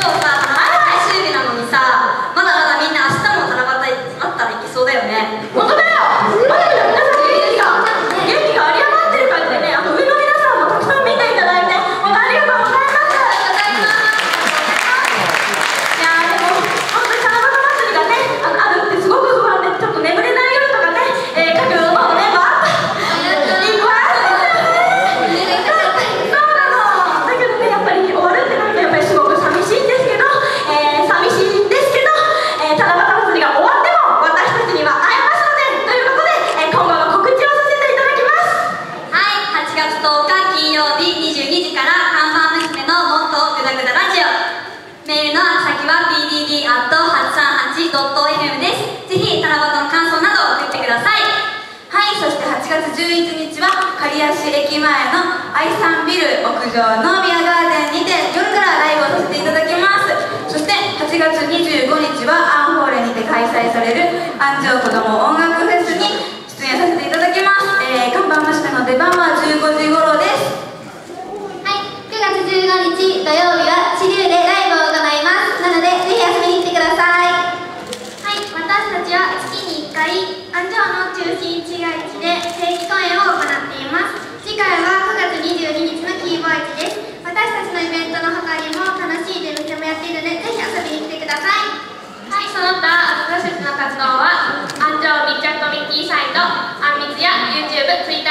做饭。838.fm でぜひ七夕の感想など送ってください。はいそして8月11日は刈谷市駅前の愛さんビル屋上のビアガーデンにて夜からライブをさせていただきます。そして8月25日はアンホールにて開催される安城子ども音楽フェス typically